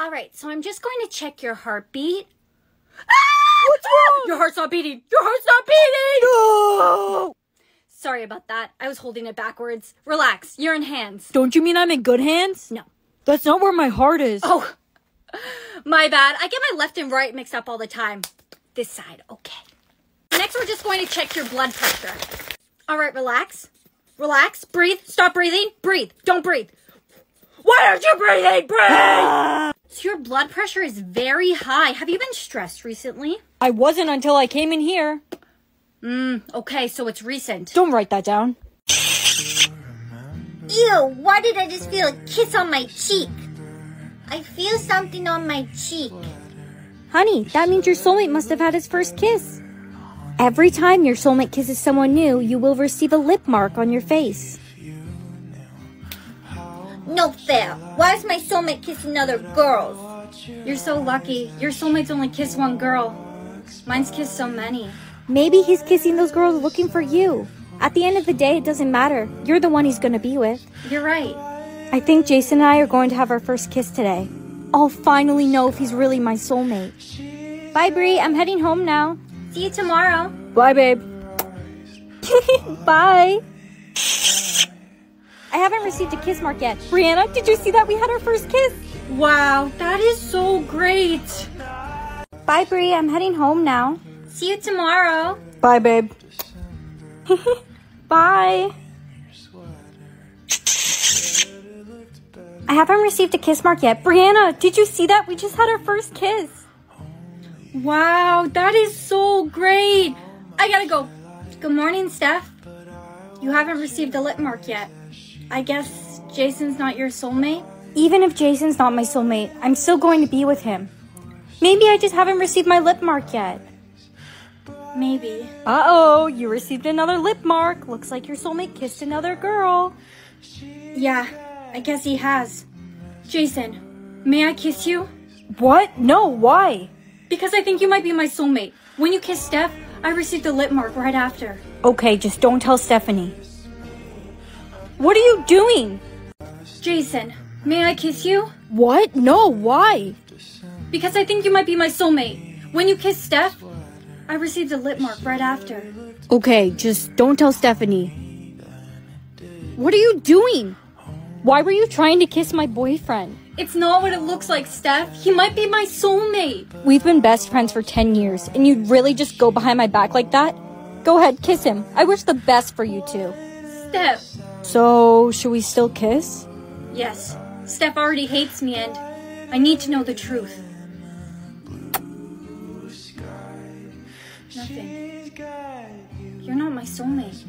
All right, so I'm just going to check your heartbeat. Ah! What's ah! wrong? Your heart's not beating. Your heart's not beating. No! Sorry about that. I was holding it backwards. Relax. You're in hands. Don't you mean I'm in good hands? No. That's not where my heart is. Oh, my bad. I get my left and right mixed up all the time. This side, okay. Next, we're just going to check your blood pressure. All right, relax. Relax. Breathe. Stop breathing. Breathe. Don't breathe. Why aren't you breathing? Breathe! Ah! So your blood pressure is very high. Have you been stressed recently? I wasn't until I came in here. Mm, okay, so it's recent. Don't write that down. Ew, why did I just feel a kiss on my cheek? I feel something on my cheek. Honey, that means your soulmate must have had his first kiss. Every time your soulmate kisses someone new, you will receive a lip mark on your face. No fair. Why is my soulmate kissing other girls? You're so lucky. Your soulmates only kiss one girl. Mine's kissed so many. Maybe he's kissing those girls looking for you. At the end of the day, it doesn't matter. You're the one he's gonna be with. You're right. I think Jason and I are going to have our first kiss today. I'll finally know if he's really my soulmate. Bye, Bree. I'm heading home now. See you tomorrow. Bye, babe. Bye. I haven't received a kiss mark yet. Brianna, did you see that we had our first kiss? Wow, that is so great. Bye, Bree. I'm heading home now. See you tomorrow. Bye, babe. Bye. I haven't received a kiss mark yet. Brianna, did you see that? We just had our first kiss. Wow, that is so great. I gotta go. Good morning, Steph. You haven't received a lip mark yet. I guess Jason's not your soulmate? Even if Jason's not my soulmate, I'm still going to be with him. Maybe I just haven't received my lip mark yet. Maybe. Uh oh, you received another lip mark. Looks like your soulmate kissed another girl. Yeah, I guess he has. Jason, may I kiss you? What? No, why? Because I think you might be my soulmate. When you kissed Steph, I received a lip mark right after. Okay, just don't tell Stephanie. What are you doing? Jason, may I kiss you? What? No, why? Because I think you might be my soulmate. When you kissed Steph, I received a lip mark right after. Okay, just don't tell Stephanie. What are you doing? Why were you trying to kiss my boyfriend? It's not what it looks like, Steph. He might be my soulmate. We've been best friends for 10 years, and you'd really just go behind my back like that? Go ahead, kiss him. I wish the best for you two. Steph. So, should we still kiss? Yes. Steph already hates me and I need to know the truth. Nothing. You're not my soulmate.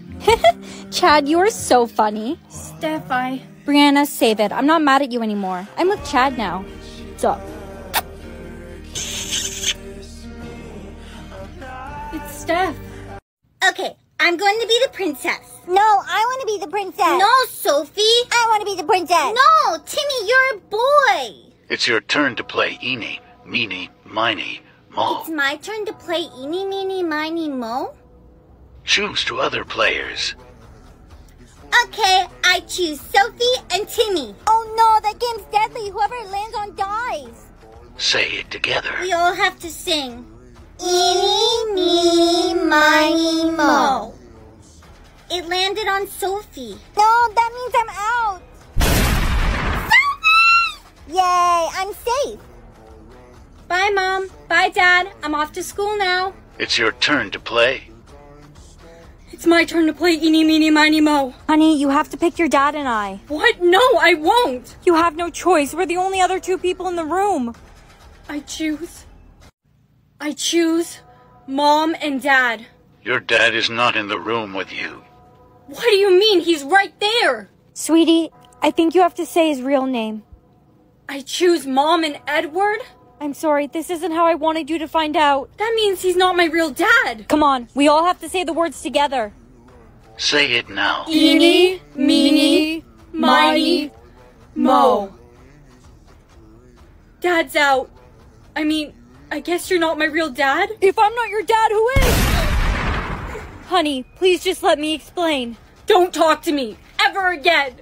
Chad, you are so funny. Steph, I. Brianna, save it. I'm not mad at you anymore. I'm with Chad now. What's up? It's Steph. Okay, I'm going to be the princess. No, I want to be the princess. No, Sophie. I want to be the princess. No, Timmy, you're a boy. It's your turn to play Eeny, Meeny, Miny, Mo. It's my turn to play Eeny, Meeny, Miny, Mo. Choose to other players. Okay, I choose Sophie and Timmy. Oh no, that game's deadly. Whoever it lands on dies. Say it together. We all have to sing. Eeny, meeny, miny, mo. It landed on Sophie. No, that means I'm out. Sophie! Yay, I'm safe. Bye, Mom. Bye, Dad. I'm off to school now. It's your turn to play. It's my turn to play Eeny, Meeny, Miny, Mo. Honey, you have to pick your dad and I. What? No, I won't. You have no choice. We're the only other two people in the room. I choose. I choose Mom and Dad. Your dad is not in the room with you. What do you mean? He's right there. Sweetie, I think you have to say his real name. I choose Mom and Edward? I'm sorry, this isn't how I wanted you to find out. That means he's not my real dad. Come on, we all have to say the words together. Say it now. Eeny, meeny, miny, mo. Dad's out. I mean, I guess you're not my real dad? If I'm not your dad, who is? Honey, please just let me explain. Don't talk to me ever again.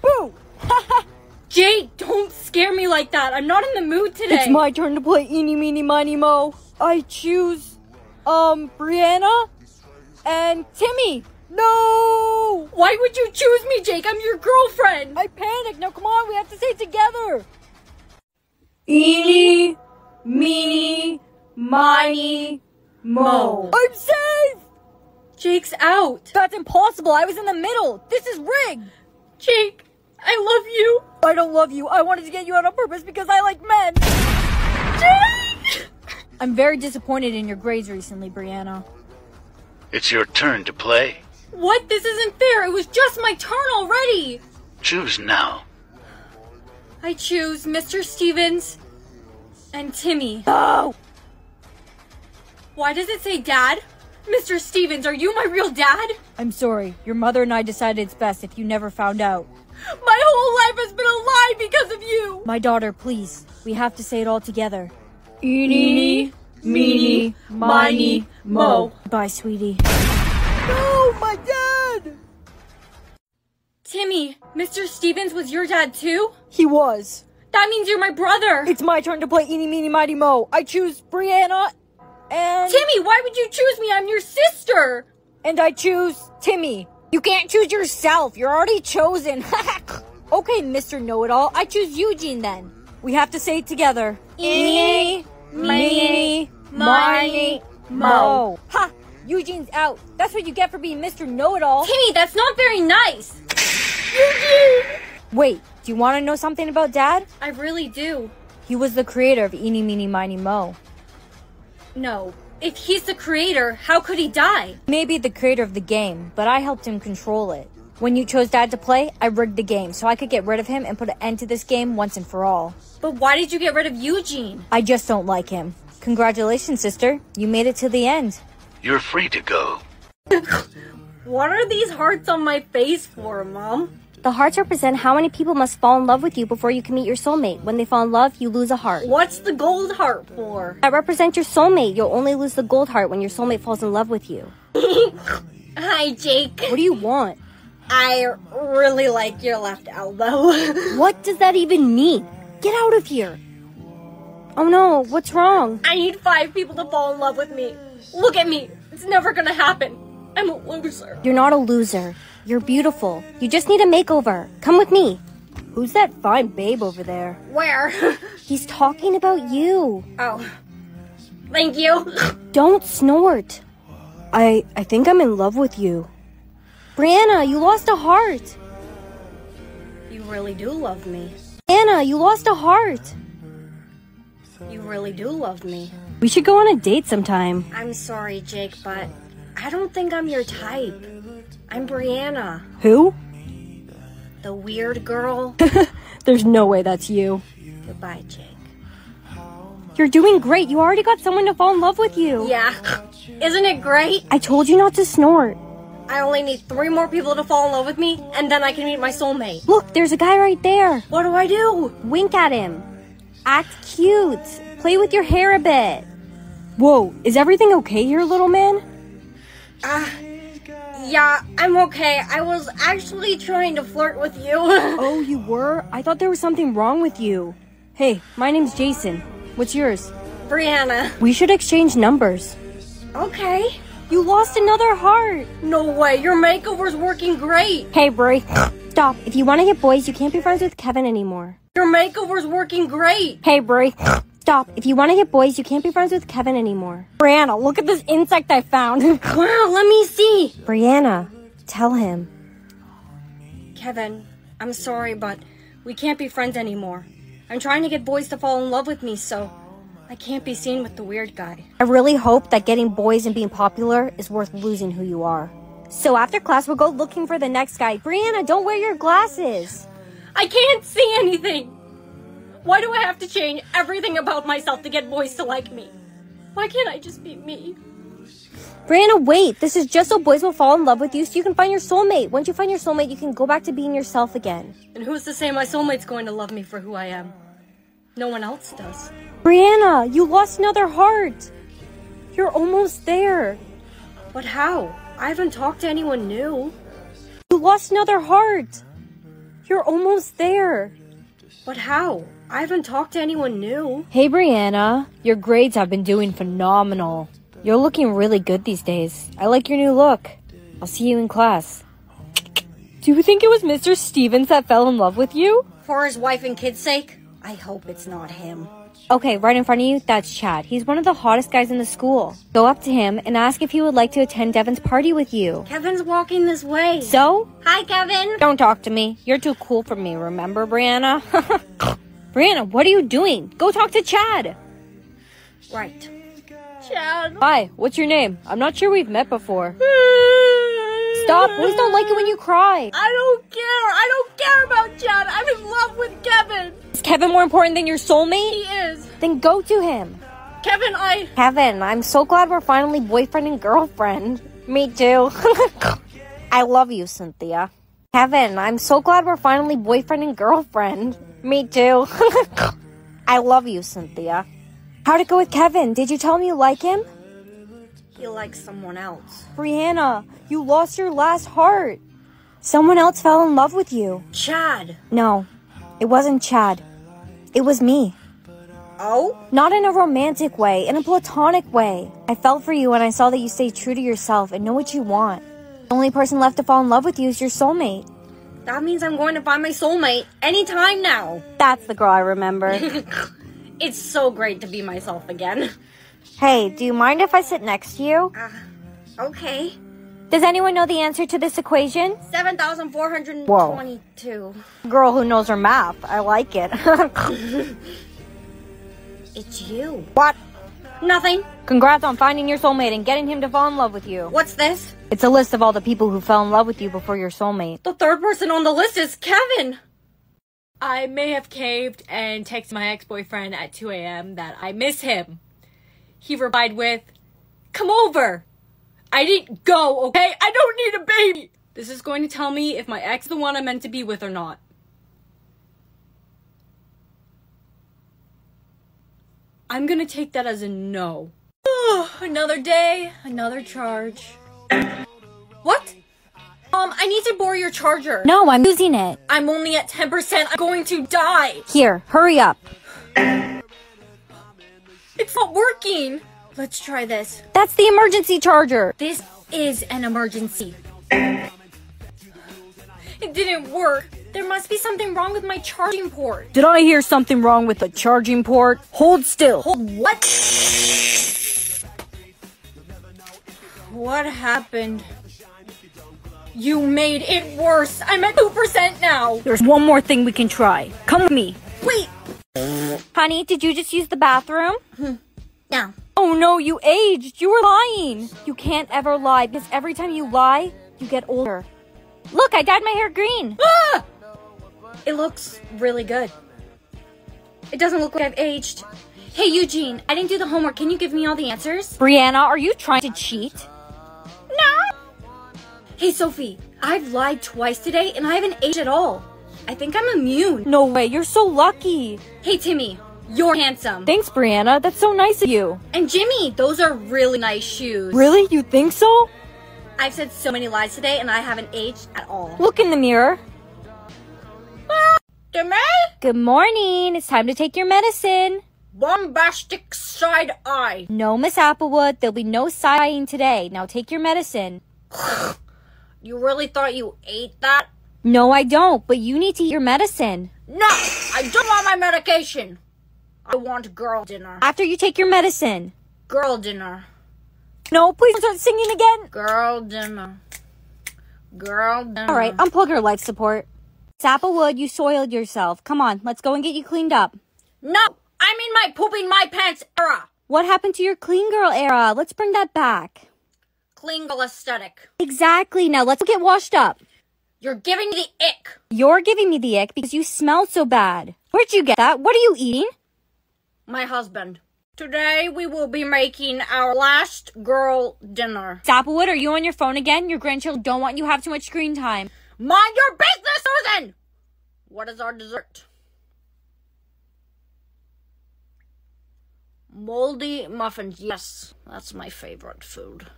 Boo! Ha ha. Jake, don't scare me like that. I'm not in the mood today. It's my turn to play Eeny, Meeny, Miny, Mo. I choose, um, Brianna and Timmy. No! Why would you choose me, Jake? I'm your girlfriend. I panicked. Now come on, we have to stay together. Eeny, meeny, miny, mo. I'm safe! Jake's out. That's impossible. I was in the middle. This is rigged. Jake, I love you. I don't love you. I wanted to get you out on purpose because I like men. Jake! I'm very disappointed in your grades recently, Brianna. It's your turn to play. What? This isn't fair. It was just my turn already. Choose now. I choose Mr. Stevens and Timmy. Oh! Why does it say dad? Mr. Stevens, are you my real dad? I'm sorry. Your mother and I decided it's best if you never found out. My whole life has been a lie because of you. My daughter, please. We have to say it all together. Eeny, meeny, miny, mo. Bye, sweetie. No, my dad! Timmy, Mr. Stevens was your dad too? He was. That means you're my brother. It's my turn to play Eeny, Meeny, Mighty Mo. I choose Brianna and... Timmy, why would you choose me? I'm your sister. And I choose Timmy. You can't choose yourself. You're already chosen. okay, Mr. Know-It-All. I choose Eugene then. We have to say it together. Eeny, meeny, miny, mo. Ha! Eugene's out. That's what you get for being Mr. Know-It-All. Timmy, that's not very nice. Wait, do you want to know something about Dad? I really do. He was the creator of Eeny, Meeny, Miny, Mo. No. If he's the creator, how could he die? Maybe the creator of the game, but I helped him control it. When you chose Dad to play, I rigged the game so I could get rid of him and put an end to this game once and for all. But why did you get rid of Eugene? I just don't like him. Congratulations, sister. You made it to the end. You're free to go. What are these hearts on my face for, Mom? The hearts represent how many people must fall in love with you before you can meet your soulmate. When they fall in love, you lose a heart. What's the gold heart for? That represents your soulmate. You'll only lose the gold heart when your soulmate falls in love with you. Hi, Jake. What do you want? I really like your left elbow. What does that even mean? Get out of here. Oh no, what's wrong? I need five people to fall in love with me. Look at me. It's never gonna happen. I'm a loser. You're not a loser. You're beautiful. You just need a makeover. Come with me. Who's that fine babe over there? Where? He's talking about you. oh. Thank you. Don't snort. I I think I'm in love with you. Brianna, you lost a heart. You really do love me. Anna, you lost a heart. You really do love me. We should go on a date sometime. I'm sorry, Jake, but I don't think I'm your type. I'm Brianna, Who? the weird girl. There's no way that's you. Goodbye, Jake. You're doing great. You already got someone to fall in love with you. Yeah. Isn't it great? I told you not to snort. I only need three more people to fall in love with me, and then I can meet my soulmate. Look, there's a guy right there. What do I do? Wink at him. Act cute. Play with your hair a bit. Whoa, is everything okay here, little man? Ah, yeah, I'm okay. I was actually trying to flirt with you. Oh, you were? I thought there was something wrong with you. Hey, my name's Jason. What's yours? Brianna. We should exchange numbers. Okay. You lost another heart. No way, your makeover's working great. Hey, Bri. Stop. If you want to get boys, you can't be friends with Kevin anymore. Your makeover's working great. Hey, Bri. Stop. If you want to get boys, you can't be friends with Kevin anymore. Brianna, look at this insect I found. Wow, let me see. Brianna, tell him. Kevin, I'm sorry, but we can't be friends anymore. I'm trying to get boys to fall in love with me, so I can't be seen with the weird guy. I really hope that getting boys and being popular is worth losing who you are. So after class, we'll go looking for the next guy. Brianna, don't wear your glasses. I can't see anything. Why do I have to change everything about myself to get boys to like me? Why can't I just be me? Brianna, wait. This is just so boys will fall in love with you so you can find your soulmate. Once you find your soulmate, you can go back to being yourself again. And who's to say my soulmate's going to love me for who I am? No one else does. Brianna, you lost another heart. You're almost there. But how? I haven't talked to anyone new. You lost another heart. You're almost there. But how? I haven't talked to anyone new. Hey, Brianna. Your grades have been doing phenomenal. You're looking really good these days. I like your new look. I'll see you in class. Do you think it was Mr. Stevens that fell in love with you? For his wife and kids' sake, I hope it's not him. Okay, right in front of you, that's Chad. He's one of the hottest guys in the school. Go up to him and ask if he would like to attend Devin's party with you. Kevin's walking this way. So? Hi, Kevin. Don't talk to me. You're too cool for me, remember, Brianna? Brianna, what are you doing? Go talk to Chad. Right. Chad. Hi, what's your name? I'm not sure we've met before. Stop. Boys don't like it when you cry. I don't care. I don't care about Chad. I'm in love with Kevin. Is Kevin more important than your soulmate? He is. Then go to him. Kevin, I. Kevin, I'm so glad we're finally boyfriend and girlfriend. Me too. I love you, Cynthia. Kevin, I'm so glad we're finally boyfriend and girlfriend. Me too. I love you, Cynthia. How'd it go with Kevin? Did you tell him you like him? He likes someone else. Brianna, you lost your last heart. Someone else fell in love with you. Chad. No, it wasn't Chad. It was me. Oh? Not in a romantic way, in a platonic way. I felt for you when I saw that you stay true to yourself and know what you want. The only person left to fall in love with you is your soulmate. That means I'm going to find my soulmate anytime now. That's the girl I remember. It's so great to be myself again. hey, do you mind if I sit next to you? Uh, okay. Does anyone know the answer to this equation? 7,422. Girl who knows her math. I like it. It's you. what? Nothing. Congrats on finding your soulmate and getting him to fall in love with you. What's this? It's a list of all the people who fell in love with you before your soulmate. The third person on the list is Kevin. I may have caved and texted my ex boyfriend at 2 a.m. that I miss him. He replied with, Come over. I didn't go, okay? I don't need a baby. This is going to tell me if my ex is the one I'm meant to be with or not. I'm gonna take that as a no. another day, another charge. What? Um, I need to borrow your charger. No, I'm using it. I'm only at 10%. I'm going to die. Here, hurry up. It's not working. Let's try this. That's the emergency charger. This is an emergency. It didn't work. There must be something wrong with my charging port. Did I hear something wrong with the charging port? Hold still. Hold what? What happened? You made it worse. I'm at 2% now. There's one more thing we can try. Come with me. Wait. Honey, did you just use the bathroom? No. Oh no, you aged. You were lying. You can't ever lie because every time you lie, you get older. Look, I dyed my hair green. Ah! It looks really good. It doesn't look like I've aged. Hey, Eugene, I didn't do the homework. Can you give me all the answers? Brianna, are you trying to cheat? Hey, Sophie, I've lied twice today and I haven't aged at all. I think I'm immune. No way, you're so lucky. Hey, Timmy, you're handsome. Thanks, Brianna. That's so nice of you. And Jimmy, those are really nice shoes. Really? You think so? I've said so many lies today and I haven't aged at all. Look in the mirror. Ah, Timmy? Good morning. It's time to take your medicine. Bombastic side eye. No, Miss Applewood. There'll be no sighing today. Now take your medicine. You really thought you ate that? No, I don't, but you need to eat your medicine. No, I don't want my medication. I want girl dinner. After you take your medicine. Girl dinner. No, please don't start singing again. Girl dinner. Girl dinner. All right, unplug her life support. Miss Applewood, you soiled yourself. Come on, let's go and get you cleaned up. No, I'm in my pooping my pants era. What happened to your clean girl era? Let's bring that back. Girl aesthetic. Exactly. Now let's get washed up. You're giving me the ick. You're giving me the ick because you smell so bad. Where'd you get that? What are you eating? My husband. Today we will be making our last girl dinner. Miss Applewood, are you on your phone again? Your grandchildren don't want you to have too much screen time. Mind your business, Susan! What is our dessert? Moldy muffins. Yes, that's my favorite food.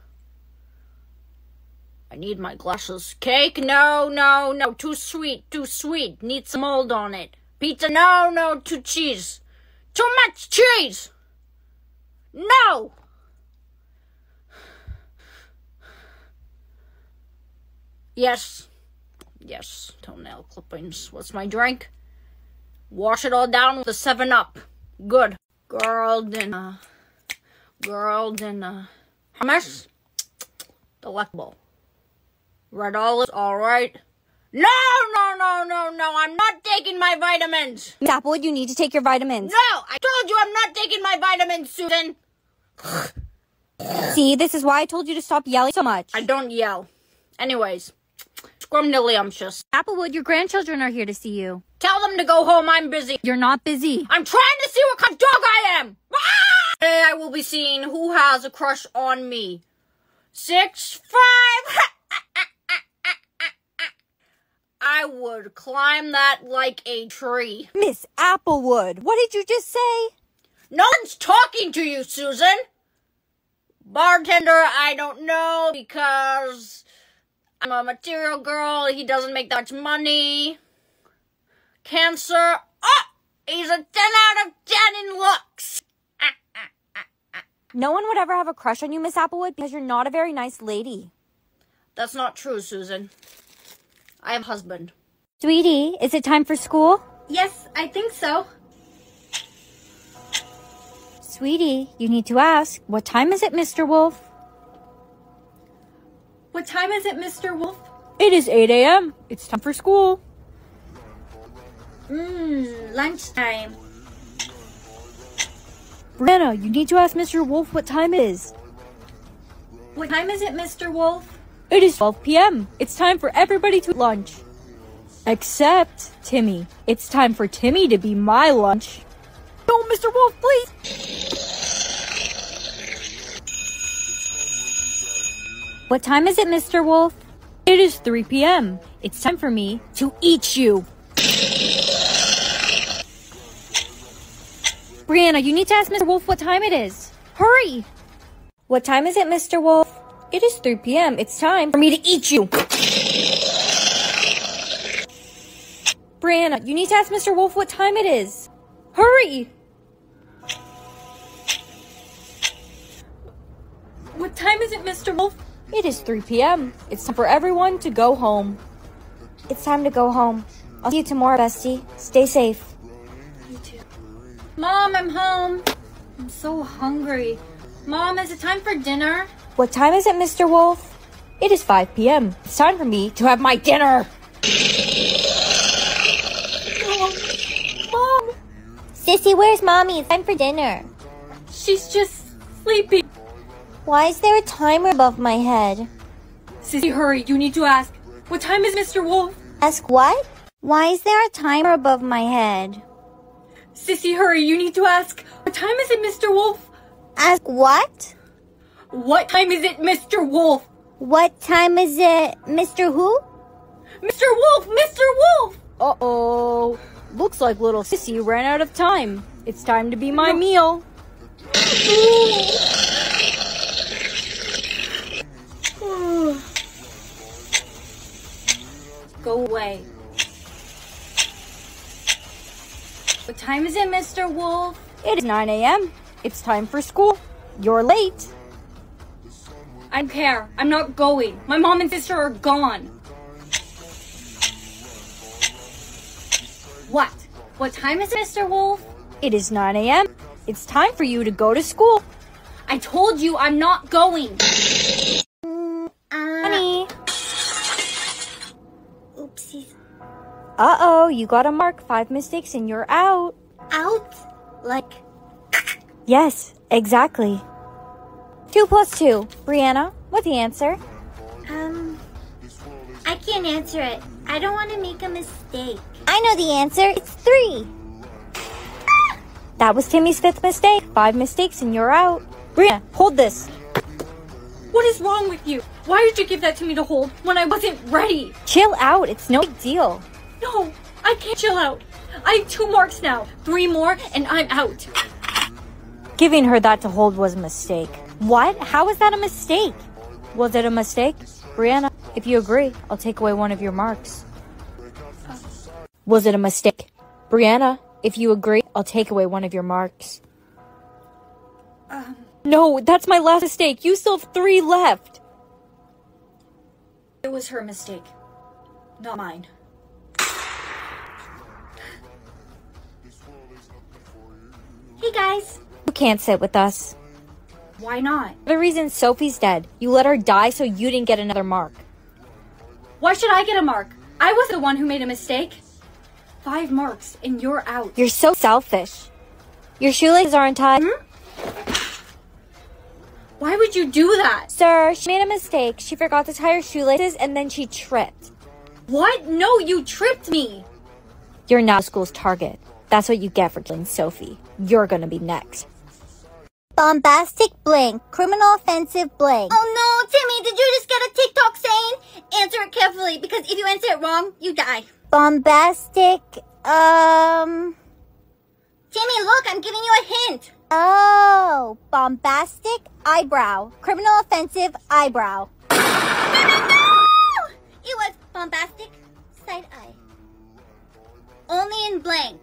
I need my glasses. Cake? No, no, no. Too sweet, too sweet. Need some mold on it. Pizza, no, no, too cheese. Too much cheese. No. Yes. Yes, toenail clippings. What's my drink? Wash it all down with a 7 Up. Good. Girl dinner. Girl dinner. Hummus? Delectable. Red olives, alright. No, no, no, no, no, I'm not taking my vitamins. Miss Applewood, you need to take your vitamins. No, I told you I'm not taking my vitamins, Susan. See, this is why I told you to stop yelling so much. I don't yell. Anyways, scrumdiddlyumptious. Applewood, your grandchildren are here to see you. Tell them to go home, I'm busy. You're not busy. I'm trying to see what kind of dog I am. Ah! Today I will be seeing who has a crush on me. Six, five. Climb that like a tree. Miss Applewood, what did you just say? No one's talking to you, Susan. Bartender, I don't know because I'm a material girl. He doesn't make that much money. Cancer. Oh, he's a 10 out of 10 in looks. No one would ever have a crush on you, Miss Applewood, because you're not a very nice lady. That's not true, Susan. I have a husband. Sweetie, is it time for school? Yes, I think so. Sweetie, you need to ask, what time is it, Mr. Wolf? What time is it, Mr. Wolf? It is 8 a.m. It's time for school. Mmm, lunchtime. Brianna, you need to ask Mr. Wolf what time it is. What time is it, Mr. Wolf? It is 12 p.m. It's time for everybody to lunch. Except Timmy. It's time for Timmy to be my lunch. No, Mr. Wolf, please. What time is it, Mr. Wolf? It is 3 p.m. It's time for me to eat you. Brianna, you need to ask Mr. Wolf what time it is. Hurry! What time is it, Mr. Wolf? It is 3 p.m. It's time for me to eat you. Brianna, you need to ask Mr. Wolf what time it is. Hurry! What time is it, Mr. Wolf? It is 3 p.m. It's time for everyone to go home. It's time to go home. I'll see you tomorrow, bestie. Stay safe. You too. Mom, I'm home. I'm so hungry. Mom, is it time for dinner? What time is it, Mr. Wolf? It is 5 p.m. It's time for me to have my dinner. Mom, Sissy, where's mommy? It's time for dinner. she's just sleeping. Why is there a timer above my head? Sissy, hurry. You need to ask. What time is Mr. Wolf? Ask what? Why is there a timer above my head? Sissy, hurry. You need to ask. What time is it, Mr. Wolf? Ask what? What time is it, Mr. Wolf? What time is it, Mr. Who? Mr. Wolf! Mr. Wolf! Uh-oh. Looks like little Sissy ran out of time. It's time to be my meal. Go away. What time is it, Mr. Wolf? It is 9 a.m. It's time for school. You're late. I don't care. I'm not going. My mom and sister are gone. What? What time is it, Mr. Wolf? It is 9 a.m. It's time for you to go to school. I told you I'm not going. Honey. Oopsies. Uh-oh, you got a mark. Five mistakes and you're out. Out? Like, Yes, exactly. Two plus two. Brianna, what's the answer? um, I can't answer it. I don't want to make a mistake. I know the answer. It's three. That was Timmy's fifth mistake. Five mistakes and you're out. Brianna, hold this. What is wrong with you? Why did you give that to me to hold when I wasn't ready? Chill out. It's no big deal. No, I can't chill out. I have two marks now. Three more and I'm out. Giving her that to hold was a mistake. What? How is that a mistake? Was it a mistake? Brianna, if you agree, I'll take away one of your marks. Was it a mistake? Brianna, if you agree, I'll take away one of your marks. Um. no, that's my last mistake. You still have three left. It was her mistake, not mine. Hey guys. You can't sit with us. Why not? The reason Sophie's dead. You let her die so you didn't get another mark. Why should I get a mark? I was the one who made a mistake. Five marks and you're out. You're so selfish. Your shoelaces aren't tied. Hmm? Why would you do that? Sir, she made a mistake. She forgot to tie her shoelaces and then she tripped. What? No, you tripped me. You're now school's target. That's what you get for killing Sophie. You're gonna be next. Bombastic blank. Criminal offensive blank. Oh no, Timmy, did you just get a TikTok saying? Answer it carefully because if you answer it wrong, you die. Bombastic, um. Timmy, look, I'm giving you a hint. Oh, bombastic eyebrow. Criminal offensive eyebrow. No! It was bombastic side eye. Only in blank.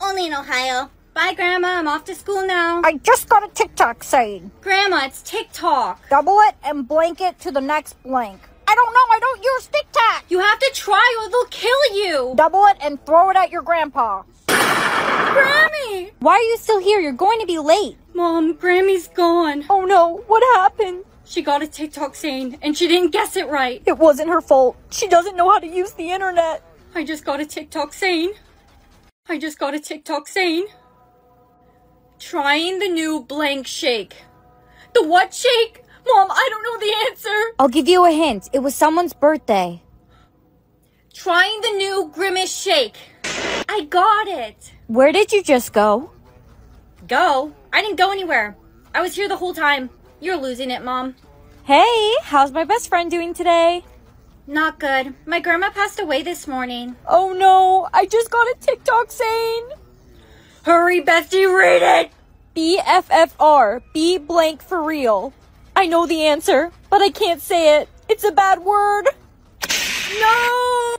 Only in Ohio. Bye, Grandma. I'm off to school now. I just got a TikTok saying. Grandma, it's TikTok. Double it and blank it to the next blank. I don't know. I don't use TikTok. You have to try or they'll kill you. Double it and throw it at your grandpa. Grammy! Why are you still here? You're going to be late. Mom, Grammy's gone. Oh no, what happened? She got a TikTok saying and she didn't guess it right. It wasn't her fault. She doesn't know how to use the internet. I just got a TikTok saying. I just got a TikTok saying. Trying the new blank shake. The what shake? Mom, I don't know the answer. I'll give you a hint. It was someone's birthday. Trying the new grimace shake. I got it. Where did you just go? Go? I didn't go anywhere. I was here the whole time. You're losing it, Mom. Hey, how's my best friend doing today? Not good. My grandma passed away this morning. Oh no, I just got a TikTok saying. Hurry, Bestie, read it! BFFR. B blank for real. I know the answer, but I can't say it. It's a bad word. No!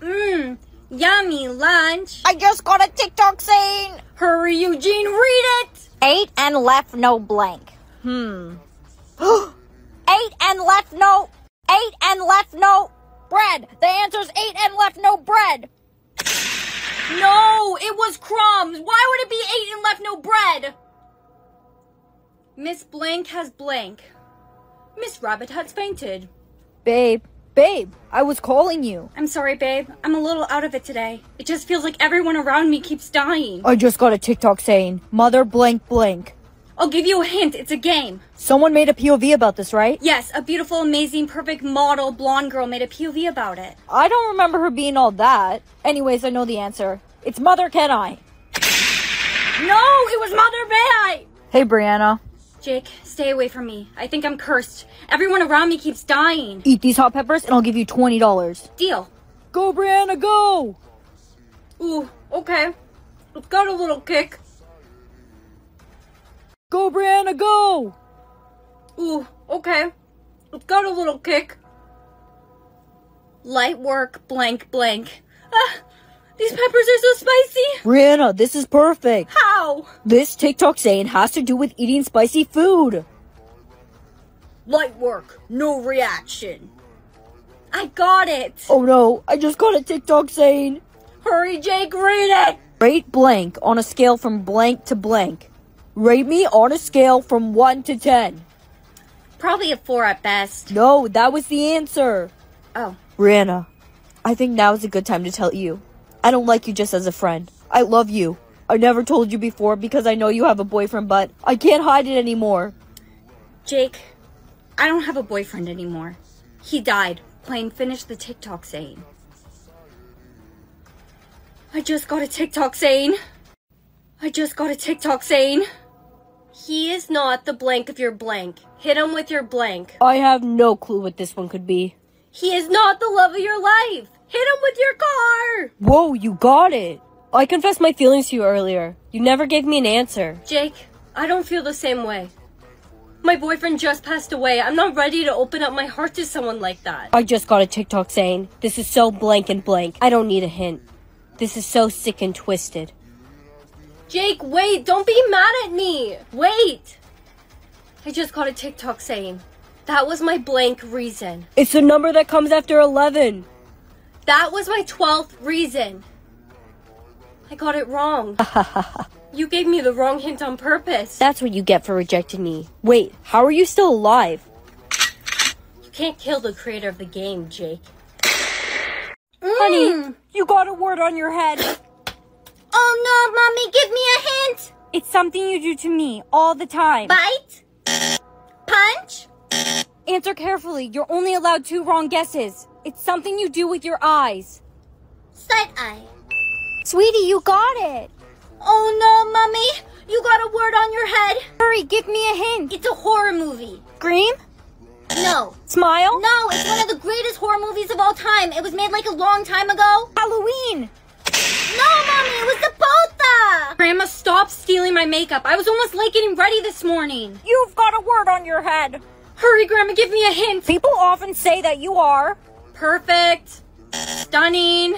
Mmm, yummy lunch. I just got a TikTok saying. Hurry, Eugene, read it! Eight and left no blank. Hmm. eight and left no. Eight and left no bread. The answer's eight and left no bread. No, it was crumbs. Why would it be eight and left no bread? Miss Blank has blank. Miss Rabbit has fainted. Babe, babe, I was calling you. I'm sorry, babe. I'm a little out of it today. It just feels like everyone around me keeps dying. I just got a TikTok saying, Mother blank blank. I'll give you a hint. It's a game. Someone made a POV about this, right? Yes, a beautiful, amazing, perfect model blonde girl made a POV about it. I don't remember her being all that. Anyways, I know the answer. It's Mother Can I. No, it was Mother May I. Hey, Brianna. Jake, stay away from me. I think I'm cursed. Everyone around me keeps dying. Eat these hot peppers and I'll give you $20. Deal. Go, Brianna, go! Ooh, okay. It's got a little kick. Go, Brianna, go! Ooh, okay. It's got a little kick. Light work, blank, blank. Ah, these peppers are so spicy. Brianna, this is perfect. How? This TikTok saying has to do with eating spicy food. Light work, no reaction. I got it. Oh no, I just got a TikTok saying, Hurry, Jake, read it. rate blank on a scale from blank to blank. Rate me on a scale from 1 to 10. Probably a four at best. No, that was the answer. Oh, Brianna, I think now is a good time to tell you. I don't like you just as a friend. I love you. I never told you before because I know you have a boyfriend, but I can't hide it anymore. Jake, I don't have a boyfriend anymore. He died playing Finish the TikTok saying. I just got a TikTok saying. I just got a TikTok saying. He is not the blank of your blank. Hit him with your blank. I have no clue what this one could be. He is not the love of your life. Hit him with your car. Whoa, you got it. I confessed my feelings to you earlier. You never gave me an answer. Jake, I don't feel the same way. My boyfriend just passed away. I'm not ready to open up my heart to someone like that. I just got a TikTok saying, this is so blank and blank. I don't need a hint. This is so sick and twisted. Jake, wait, don't be mad at me. Wait. I just got a TikTok saying that was my blank reason. It's the number that comes after 11. That was my 12th reason. I got it wrong. you gave me the wrong hint on purpose. That's what you get for rejecting me. Wait, how are you still alive? You can't kill the creator of the game, Jake. Honey, mm. you got a word on your head. Oh no, mommy, give me a hint. It's something you do to me all the time. Bite? Punch? Answer carefully. You're only allowed two wrong guesses. It's something you do with your eyes. Side eye. Sweetie, you got it. Oh no, mommy, you got a word on your head. Hurry, give me a hint. It's a horror movie. Scream? No. Smile? No, it's one of the greatest horror movies of all time. It was made like a long time ago. Halloween. No, mommy, it was the Botha. Grandma, stop stealing my makeup. I was almost late getting ready this morning. You've got a word on your head. Hurry, Grandma, give me a hint. People often say that you are. Perfect. Stunning.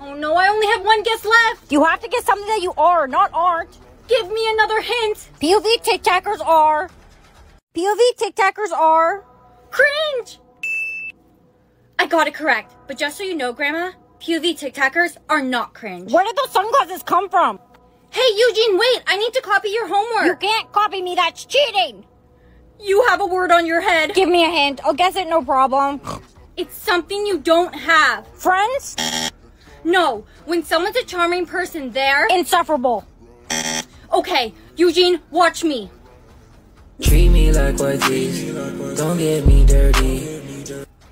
Oh no, I only have one guess left. You have to get something that you are, not aren't. Give me another hint. POV TikTokers are. POV TikTokers are. Cringe! I got it correct. But just so you know, Grandma, POV TikTokers are not cringe. Where did those sunglasses come from? Hey, Eugene, wait! I need to copy your homework. You can't copy me, that's cheating. You have a word on your head. Give me a hint, I'll guess it no problem. It's something you don't have. Friends? No, when someone's a charming person, they're. Insufferable. Okay, Eugene, watch me. Treat me like what these. Don't get me dirty.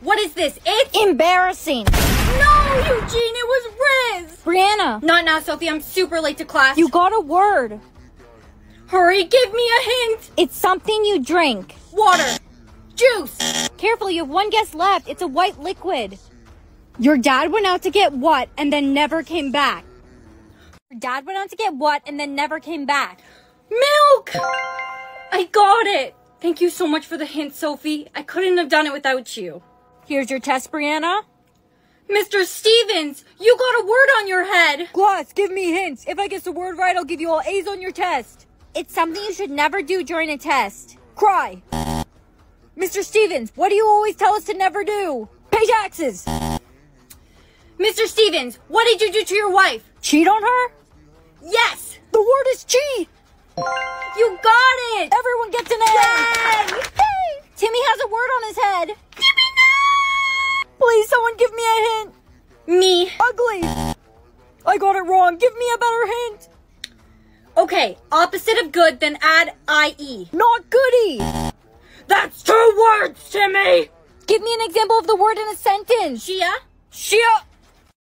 What is this? It's. Embarrassing. No, Eugene, it was Rizz! Brianna, Not now, Sophie, I'm super late to class. you got a word. Hurry, give me a hint! It's something you drink. Water. Juice. Careful, you have one guess left. It's a white liquid. Your dad went out to get what and then never came back? Your dad went out to get what and then never came back? Milk! I got it! Thank you so much for the hint, Sophie. I couldn't have done it without you. Here's your test, Brianna. Mr. Stevens, you got a word on your head. Gloss, give me hints. If I guess the word right, I'll give you all A's on your test. It's something you should never do during a test. Cry. Mr. Stevens, what do you always tell us to never do? Pay taxes. Mr. Stevens, what did you do to your wife? Cheat on her? Yes! The word is cheat. You got it! Everyone gets an A. Yay! Timmy has a word on his head. Please, someone give me a hint. Me. Ugly. I got it wrong. Give me a better hint. Okay, opposite of good, then add IE. Not goody. That's two words, Timmy! Give me an example of the word in a sentence. Shia? Shia.